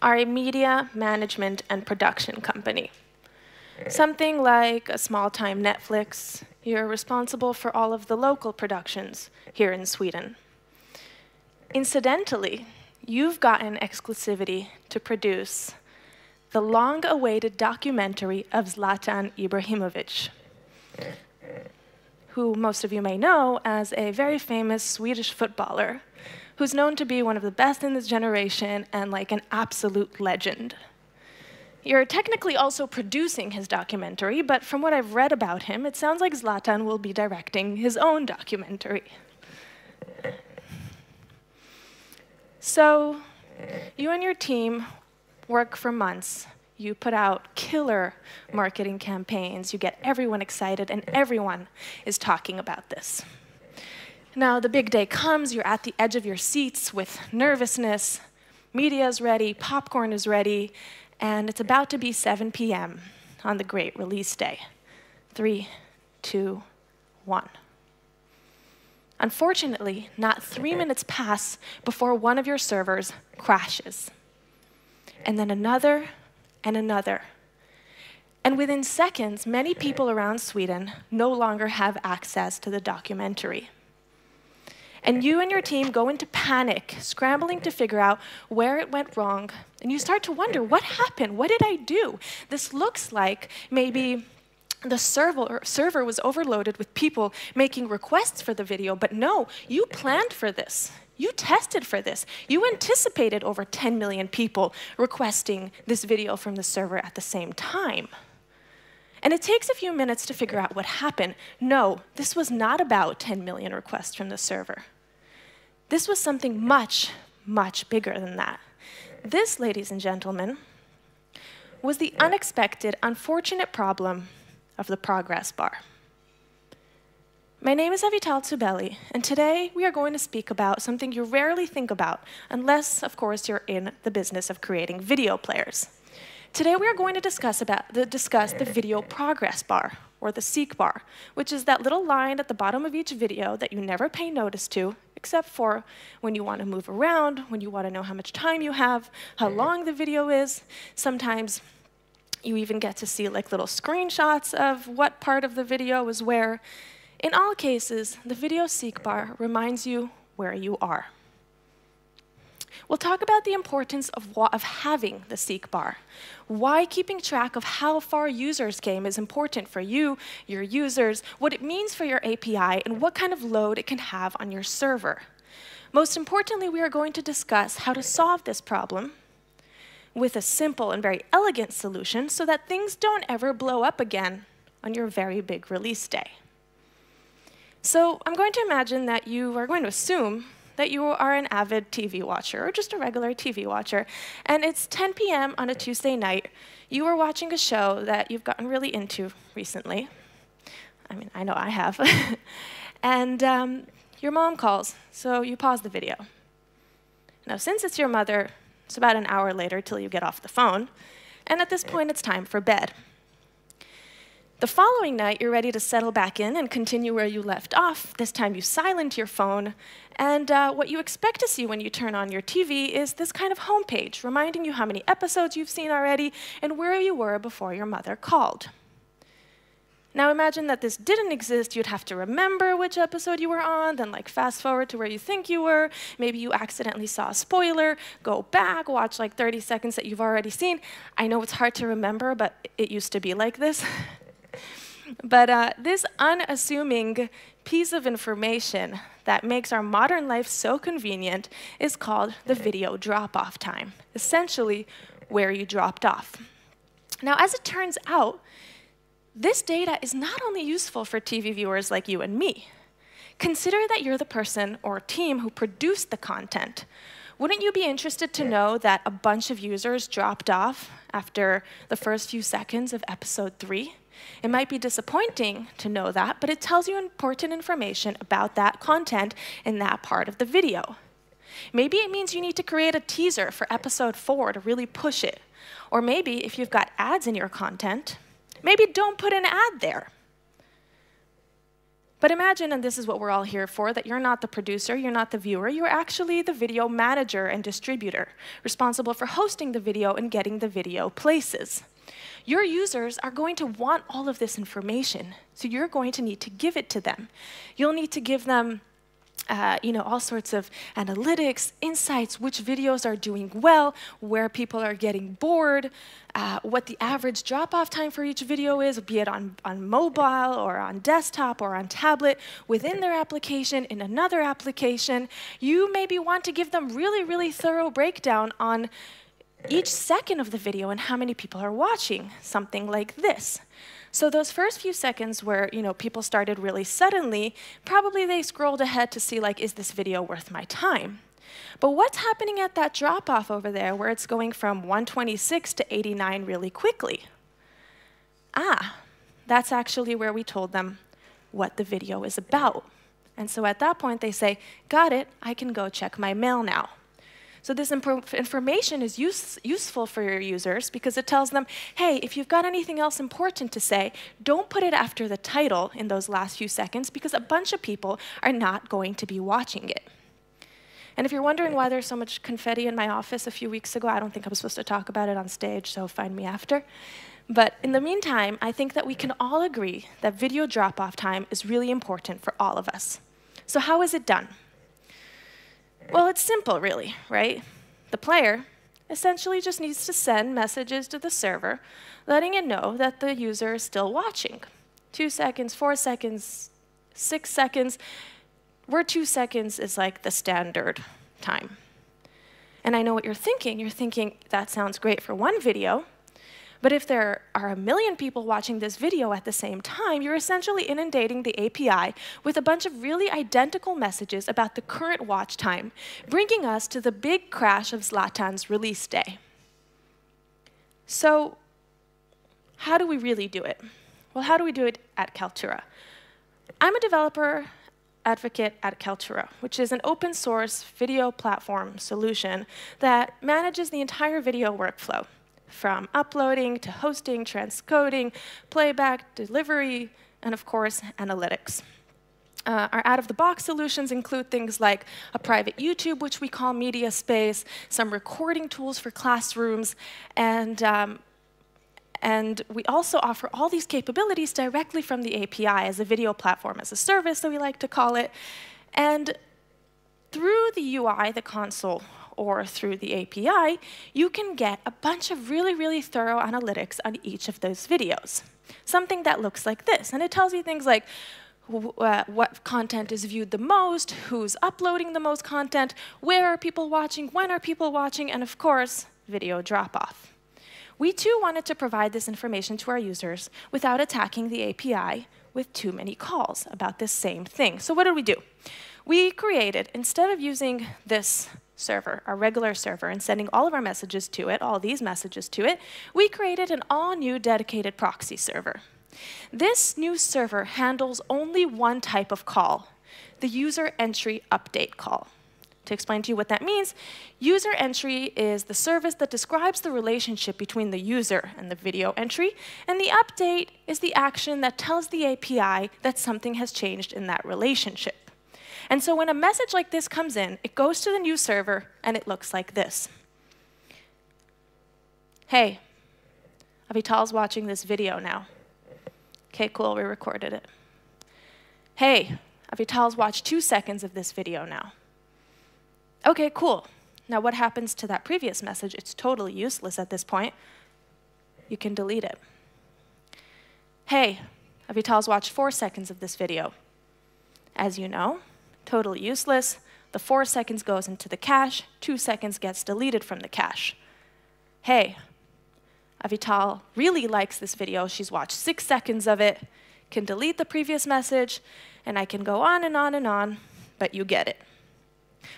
are a media management and production company. Something like a small time Netflix, you're responsible for all of the local productions here in Sweden. Incidentally, you've gotten exclusivity to produce the long awaited documentary of Zlatan Ibrahimovic, who most of you may know as a very famous Swedish footballer who's known to be one of the best in this generation and like an absolute legend. You're technically also producing his documentary, but from what I've read about him, it sounds like Zlatan will be directing his own documentary. So, you and your team work for months. You put out killer marketing campaigns, you get everyone excited, and everyone is talking about this. Now, the big day comes, you're at the edge of your seats with nervousness, media is ready, popcorn is ready, and it's about to be 7 p.m. on the great release day. Three, two, one. Unfortunately, not three minutes pass before one of your servers crashes. And then another and another. And within seconds, many people around Sweden no longer have access to the documentary. And you and your team go into panic, scrambling to figure out where it went wrong. And you start to wonder what happened? What did I do? This looks like maybe the server, server was overloaded with people making requests for the video, but no, you planned for this. You tested for this. You anticipated over 10 million people requesting this video from the server at the same time. And it takes a few minutes to figure out what happened. No, this was not about 10 million requests from the server. This was something much, much bigger than that. This, ladies and gentlemen, was the unexpected, unfortunate problem of the progress bar. My name is Avital Tzubeli, and today we are going to speak about something you rarely think about, unless, of course, you're in the business of creating video players. Today we are going to discuss, about the, discuss the video progress bar, or the seek bar, which is that little line at the bottom of each video that you never pay notice to, except for when you want to move around, when you want to know how much time you have, how long the video is. Sometimes you even get to see like little screenshots of what part of the video is where. In all cases, the video seek bar reminds you where you are. We'll talk about the importance of, of having the seek bar, why keeping track of how far users came is important for you, your users, what it means for your API, and what kind of load it can have on your server. Most importantly, we are going to discuss how to solve this problem with a simple and very elegant solution so that things don't ever blow up again on your very big release day. So I'm going to imagine that you are going to assume that you are an avid TV watcher or just a regular TV watcher, and it's 10 p.m. on a Tuesday night. You are watching a show that you've gotten really into recently. I mean, I know I have. and um, your mom calls, so you pause the video. Now, since it's your mother, it's about an hour later till you get off the phone, and at this point, it's time for bed. The following night, you're ready to settle back in and continue where you left off. This time, you silent your phone, and uh, what you expect to see when you turn on your TV is this kind of homepage, reminding you how many episodes you've seen already and where you were before your mother called. Now imagine that this didn't exist, you'd have to remember which episode you were on, then like fast forward to where you think you were. Maybe you accidentally saw a spoiler, go back, watch like 30 seconds that you've already seen. I know it's hard to remember, but it used to be like this. But uh, this unassuming piece of information that makes our modern life so convenient is called the video drop-off time, essentially where you dropped off. Now, as it turns out, this data is not only useful for TV viewers like you and me. Consider that you're the person or team who produced the content. Wouldn't you be interested to know that a bunch of users dropped off after the first few seconds of episode three? It might be disappointing to know that, but it tells you important information about that content in that part of the video. Maybe it means you need to create a teaser for episode four to really push it. Or maybe if you've got ads in your content, maybe don't put an ad there. But imagine, and this is what we're all here for, that you're not the producer, you're not the viewer, you're actually the video manager and distributor, responsible for hosting the video and getting the video places. Your users are going to want all of this information, so you're going to need to give it to them. You'll need to give them uh, you know, all sorts of analytics, insights, which videos are doing well, where people are getting bored, uh, what the average drop-off time for each video is, be it on, on mobile or on desktop or on tablet, within their application, in another application. You maybe want to give them really, really thorough breakdown on each second of the video and how many people are watching, something like this. So those first few seconds where you know people started really suddenly, probably they scrolled ahead to see like, is this video worth my time? But what's happening at that drop off over there where it's going from 126 to 89 really quickly? Ah, that's actually where we told them what the video is about. And so at that point they say, got it, I can go check my mail now. So this information is use useful for your users because it tells them, hey, if you've got anything else important to say, don't put it after the title in those last few seconds because a bunch of people are not going to be watching it. And if you're wondering why there's so much confetti in my office a few weeks ago, I don't think I was supposed to talk about it on stage, so find me after. But in the meantime, I think that we can all agree that video drop-off time is really important for all of us. So how is it done? Well, it's simple, really, right? The player essentially just needs to send messages to the server, letting it know that the user is still watching. Two seconds, four seconds, six seconds, where two seconds is like the standard time. And I know what you're thinking. You're thinking, that sounds great for one video, but if there are a million people watching this video at the same time, you're essentially inundating the API with a bunch of really identical messages about the current watch time, bringing us to the big crash of Zlatan's release day. So how do we really do it? Well, how do we do it at Kaltura? I'm a developer advocate at Kaltura, which is an open source video platform solution that manages the entire video workflow from uploading to hosting, transcoding, playback, delivery, and of course, analytics. Uh, our out-of-the-box solutions include things like a private YouTube, which we call Media Space, some recording tools for classrooms, and, um, and we also offer all these capabilities directly from the API as a video platform as a service, that we like to call it. And through the UI, the console, or through the API, you can get a bunch of really, really thorough analytics on each of those videos. Something that looks like this. And it tells you things like uh, what content is viewed the most, who's uploading the most content, where are people watching, when are people watching, and of course, video drop-off. We too wanted to provide this information to our users without attacking the API with too many calls about this same thing. So what did we do? We created, instead of using this server, our regular server, and sending all of our messages to it, all these messages to it, we created an all-new dedicated proxy server. This new server handles only one type of call, the user entry update call. To explain to you what that means, user entry is the service that describes the relationship between the user and the video entry, and the update is the action that tells the API that something has changed in that relationship. And so when a message like this comes in, it goes to the new server and it looks like this. Hey, Avital's watching this video now. Okay, cool, we recorded it. Hey, Avital's watched two seconds of this video now. Okay, cool. Now what happens to that previous message? It's totally useless at this point. You can delete it. Hey, Avital's watched four seconds of this video. As you know, totally useless. The four seconds goes into the cache, two seconds gets deleted from the cache. Hey, Avital really likes this video. She's watched six seconds of it, can delete the previous message, and I can go on and on and on, but you get it.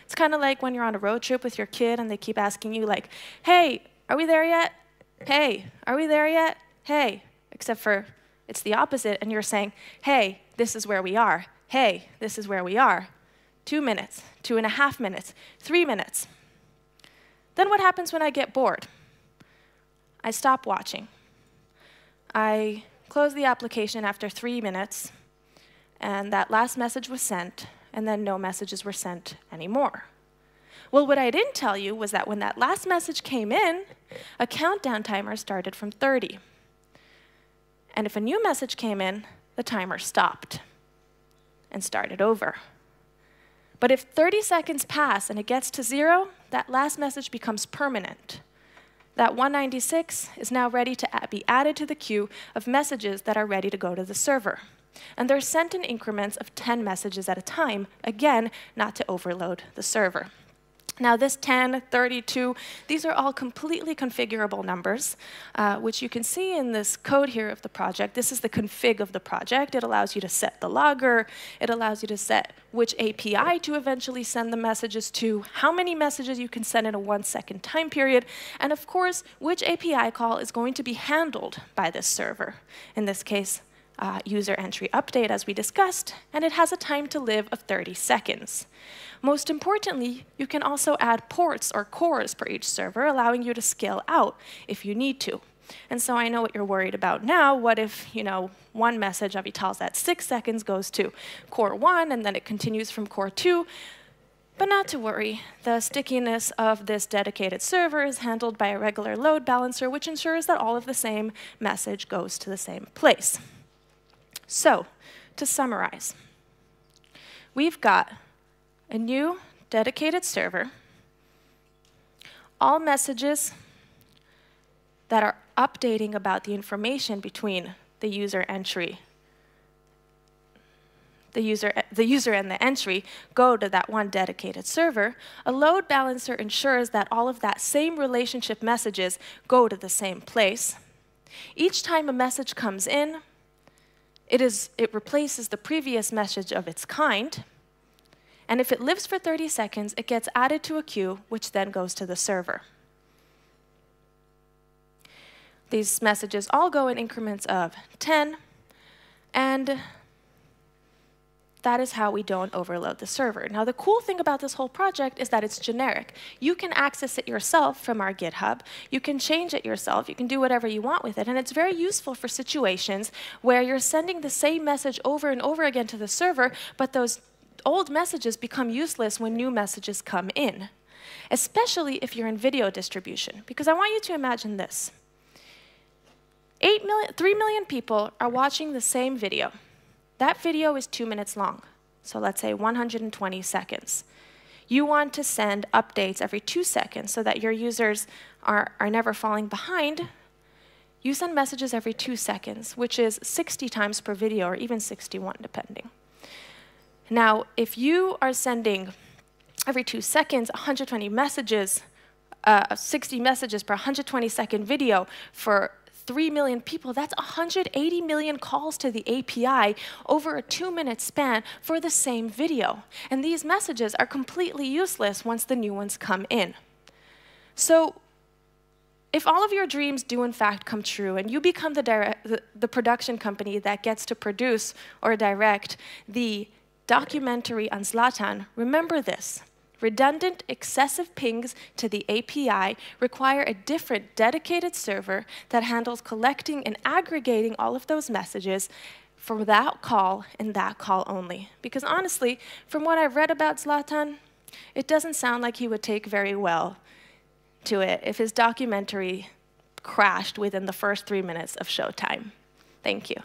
It's kind of like when you're on a road trip with your kid and they keep asking you like, hey, are we there yet? Hey, are we there yet? Hey, except for it's the opposite and you're saying, hey, this is where we are. Hey, this is where we are two minutes, two and a half minutes, three minutes. Then what happens when I get bored? I stop watching. I close the application after three minutes, and that last message was sent, and then no messages were sent anymore. Well, what I didn't tell you was that when that last message came in, a countdown timer started from 30. And if a new message came in, the timer stopped and started over. But if 30 seconds pass and it gets to zero, that last message becomes permanent. That 196 is now ready to be added to the queue of messages that are ready to go to the server. And they're sent in increments of 10 messages at a time, again, not to overload the server. Now this 10, 32, these are all completely configurable numbers, uh, which you can see in this code here of the project. This is the config of the project. It allows you to set the logger. It allows you to set which API to eventually send the messages to, how many messages you can send in a one second time period, and of course, which API call is going to be handled by this server. In this case, uh, user entry update, as we discussed, and it has a time to live of 30 seconds. Most importantly, you can also add ports or cores per each server, allowing you to scale out if you need to. And so I know what you're worried about now. What if, you know, one message Avital's at six seconds goes to core one, and then it continues from core two? But not to worry, the stickiness of this dedicated server is handled by a regular load balancer, which ensures that all of the same message goes to the same place. So, to summarize, we've got a new dedicated server, all messages that are updating about the information between the user entry the user, the user and the entry go to that one dedicated server, a load balancer ensures that all of that same relationship messages go to the same place. Each time a message comes in, it, is, it replaces the previous message of its kind. And if it lives for 30 seconds, it gets added to a queue, which then goes to the server. These messages all go in increments of 10, and that is how we don't overload the server. Now, the cool thing about this whole project is that it's generic. You can access it yourself from our GitHub. You can change it yourself. You can do whatever you want with it. And it's very useful for situations where you're sending the same message over and over again to the server, but those old messages become useless when new messages come in, especially if you're in video distribution. Because I want you to imagine this. 8 million, 3 million people are watching the same video. That video is two minutes long, so let's say 120 seconds. You want to send updates every two seconds so that your users are, are never falling behind. You send messages every two seconds, which is 60 times per video, or even 61, depending. Now, if you are sending every two seconds 120 messages, uh, 60 messages per 120 second video for 3 million people, that's 180 million calls to the API over a two minute span for the same video. And these messages are completely useless once the new ones come in. So if all of your dreams do in fact come true and you become the, the, the, production company that gets to produce or direct the documentary on Zlatan, remember this. Redundant, excessive pings to the API require a different dedicated server that handles collecting and aggregating all of those messages for that call and that call only. Because honestly, from what I've read about Zlatan, it doesn't sound like he would take very well to it if his documentary crashed within the first three minutes of showtime. Thank you.